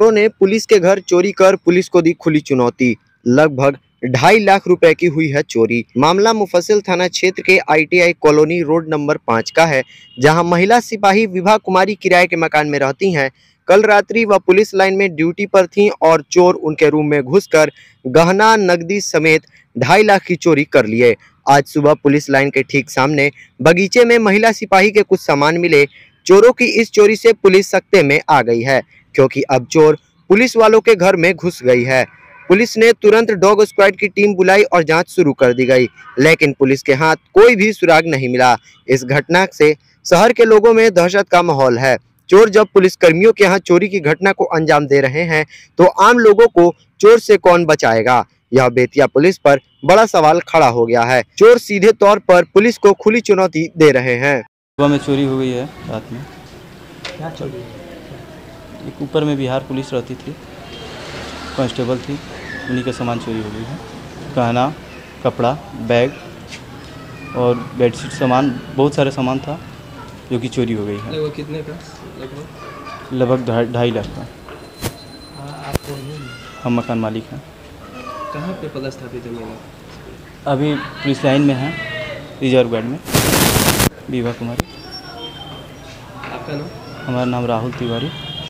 चोरों ने पुलिस के घर चोरी कर पुलिस को दी खुली चुनौती। लगभग ढाई लाख रुपए की हुई है चोरी। मामला मुफसिल थाना क्षेत्र के आईटीआई कॉलोनी रोड नंबर पाँच का है, जहाँ महिला सिपाही विभा कुमारी किराए के मकान में रहती हैं। कल रात्रि वह पुलिस लाइन में ड्यूटी पर थीं और चोर उनके रूम में घुसकर गहना नकदी समेत ढाई लाख की चोरी कर लिए। आज सुबह पुलिस लाइन के ठीक सामने बगीचे में महिला सिपाही के कुछ सामान मिले। चोरों की इस चोरी से पुलिस सख्ते में आ गई है। क्योंकि अब चोर पुलिस वालों के घर में घुस गई है। पुलिस ने तुरंत डॉग स्क्वाड की टीम बुलाई और जाँच शुरू कर दी गई लेकिन पुलिस के हाथ कोई भी सुराग नहीं मिला। इस घटना से शहर के लोगों में दहशत का माहौल है। चोर जब पुलिस कर्मियों के यहाँ चोरी की घटना को अंजाम दे रहे हैं तो आम लोगों को चोर से कौन बचाएगा? यह बेतिया पुलिस पर बड़ा सवाल खड़ा हो गया है। चोर सीधे तौर पर पुलिस को खुली चुनौती दे रहे हैं। सुबह में चोरी हो गई है रात में। क्या चोरी? एक ऊपर में बिहार पुलिस रहती थी कांस्टेबल थी उन्हीं का सामान चोरी हो गई है। गहना कपड़ा बैग और बेडशीट सामान बहुत सारे सामान था जो कि चोरी हो गई है। लगभग कितने का? लगभग? लगभग ढाई लाख का। हाँ, हम मकान मालिक हैं। कहाँ पे पदस्थापित है मैंने अभी पुलिस लाइन में हैं रिज़र्व गार्ड में। विभा कुमारी। आपका नाम? हमारा नाम राहुल तिवारी।